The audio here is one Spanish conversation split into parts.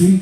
sin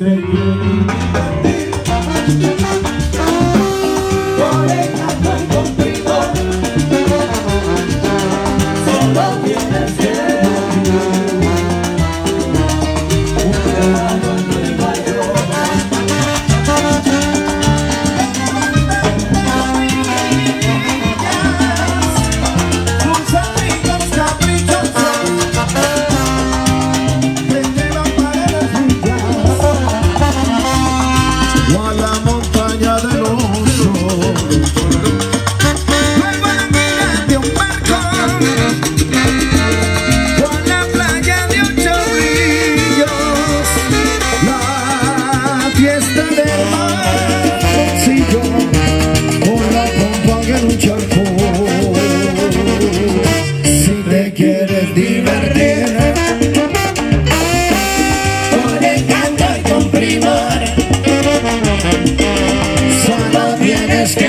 Solo tienes que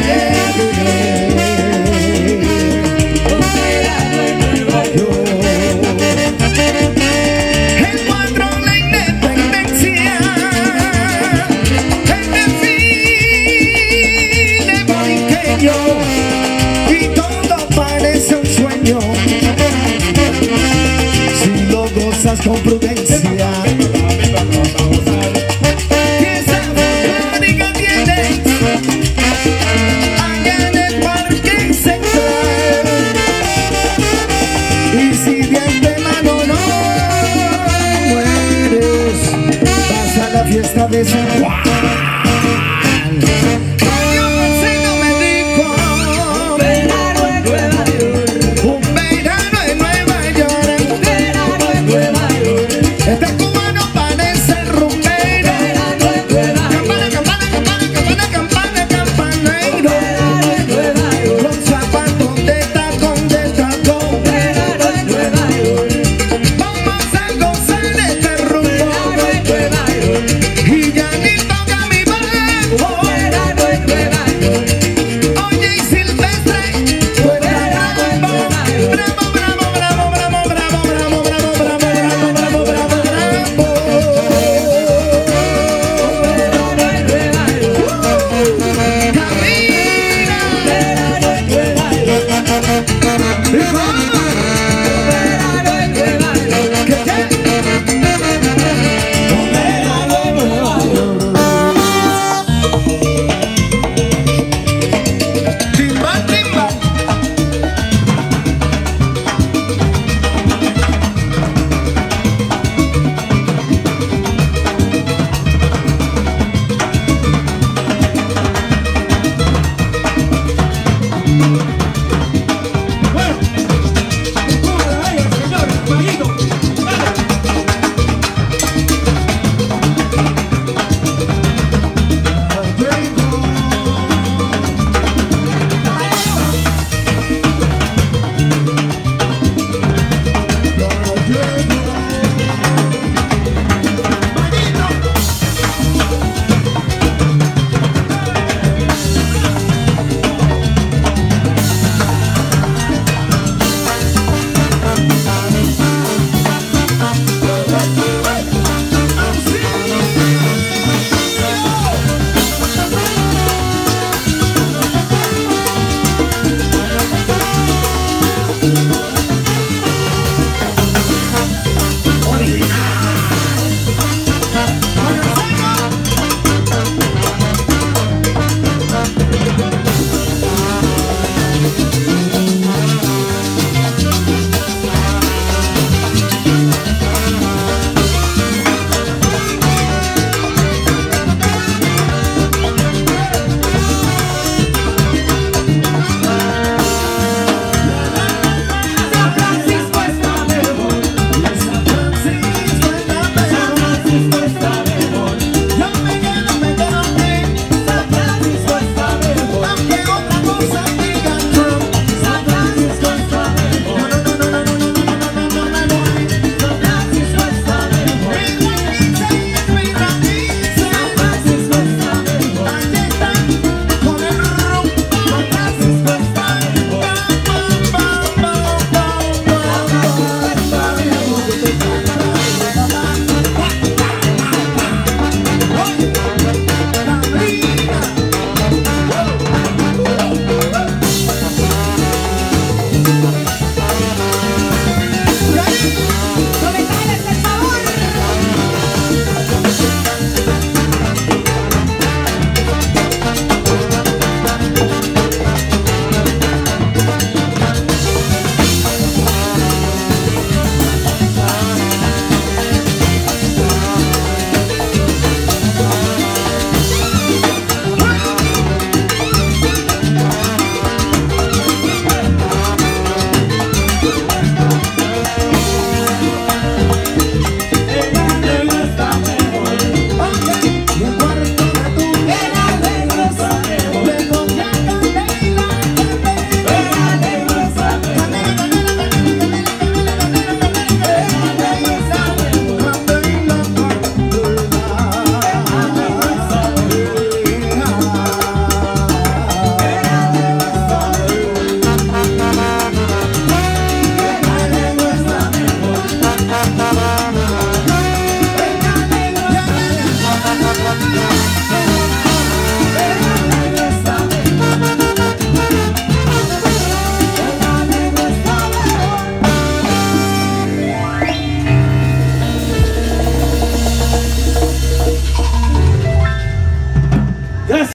vivir un verano en Nueva York. Encuentro la independencia que define porque yo y todo parece un sueño si lo gozas con prudencia. days. Wow.